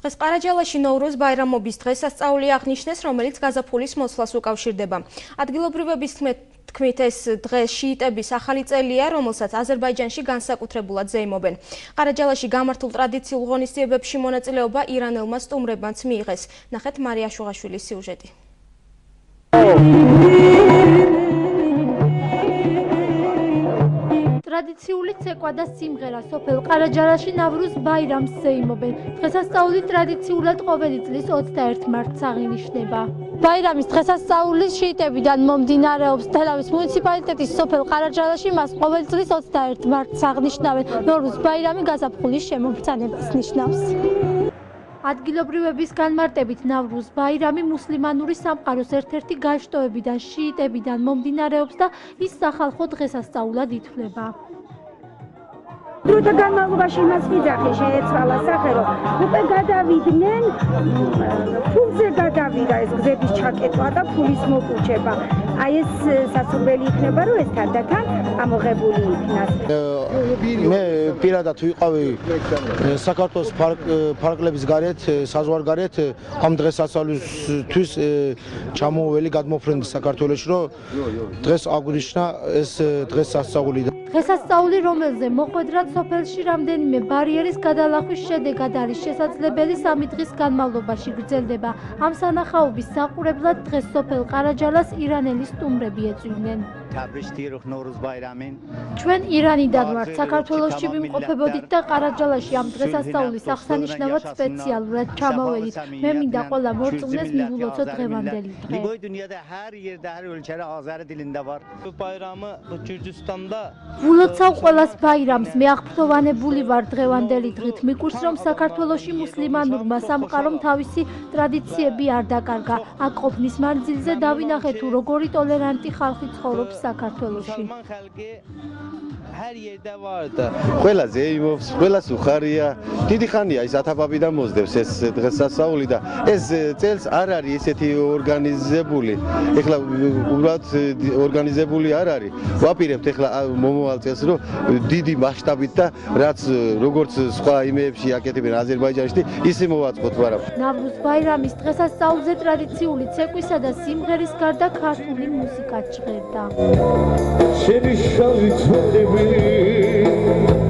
დღეს ყარაჯალაში ნოვრუზ ბაირამობის დღესასწაული აღნიშნეს, რომელიც გაზაფხულის მოსვლას უკავშირდება. ადგილობრივების თქმით, ეს დღე შიიტების ახალი წელია, რომელსაც აზერბაიჯანში განსაკუთრებულად ზეიმობენ. ყარაჯალაში გამართულ ტრადიციულ ღონისძიებებში მონაწილეობა ირანელმა სტუმრებმაც მიიღეს. ნახეთ მარია შუღაშვილის სიუჟეტი. ტრადიციული ცეკვა და სიმღერა სოფელ ყარაჯარაში ნავრუზ ბაირამს ზეიმობენ. დღესასწაული ტრადიციულად ყოველი წლის 21 მარტს აღინიშნება. ბაირამის დღესასწაული შიიტებიდან მომდინარეობს. თელავის მუნიციპალიტეტის სოფელ ყარაჯარაში მას ყოველი წლის 21 მარტს აღნიშნავენ. ნოვრუზ ბაირამი გაზაფხულის შემომბრძანებას ნიშნავს. ადგილობრივების განმარტებით ნავრუზ ბაირამი მუსლიმანური სამყაროს ერთ-ერთი განშტოებიდან შიიტებიდან მომდინარეობს და ის სახალხო დღესასწაულად ითვლება. დროთა განმავლობაში მას ვიძახი შეეცვალა სახე რომ უკვე გადავიდნენ ფულზე გადავიდა ეს გზების ჩაკეტვა და ფულის მოკუჩება აი ეს სასურველი იქნება რომ ეს თანდათან ამოღებული იქნას. მე პირადად ვიყავი საქართველოს ფარკლების გარეთ საზღვარგარეთ ამ დღესასწაულისთვის ჩამოველი გადმოფრენდი საქართველოში რომ დღეს აგვნიშნა ეს დღესასწაული დღესასწაული რომელზე მოხვედრად სოფელში რამდენიმე ბარიერის გადალახვის შედეგად არის შესაძლებელი სამი დღის განმავლობაში გრძელდება. ამ სანახაობის საყურებლად დღეს სოფელ ყარაჯალას ირანელი სტუმრები ეწვივნენ. თაბრიშტირ ნორუზ ბაირამინ ჩვენ ირანიდან ვართ საქართველოსში ვიმყოფებოდით და ყარაჯალაში ამ დღესასწაულის აღსანიშნავად სპეციალურად ჩამოველით მე მინდა ყველა მორწმუნეს მივულოცო დღევანდელი დღე ლიბოი დუნიადა ჰარ იერდა ჰარ өлкәдә азар дилендә бар ბაირამი გურჯისტანდა ვულოცავ ყველას ბაირამს მე აღფრთოვანებული ვარ დღევანდელი დღით მიკვირს რომ საქართველოსი მუსლიმანურმა სამყარომ თავისი ტრადიციები არ დაკარგა აქ ყოფნის მანძილზე დავინახე თუ როგორი ტოლერანტი ხალხი ცხოვრობს საქართველოში. ჰარ იერდა ვარდა. ყველაზე იმობს, ყველას უხარია. დიდი ხანია ის ათაბაბიდან მოძდებს ეს დღესასწაული და ეს წელს არ არის ესეთი ორგანიზებული. ეხლა უბრალოდ ორგანიზებული არ არის. ვაპირებთ ეხლა მომავალ წელს რომ დიდი მასშტაბით და რაც როგორც სხვა იმეებში აკეთებენ აზერბაიჯანში, ისე მოვაწყოთ, მაგრამ ნავრუზ ბაირამის დღესასწაულზე ტრადიციული ცეკვისა და სიმღერის გარდა ქართული მუსიკაც ჟღერდა. შენი შავი თვალები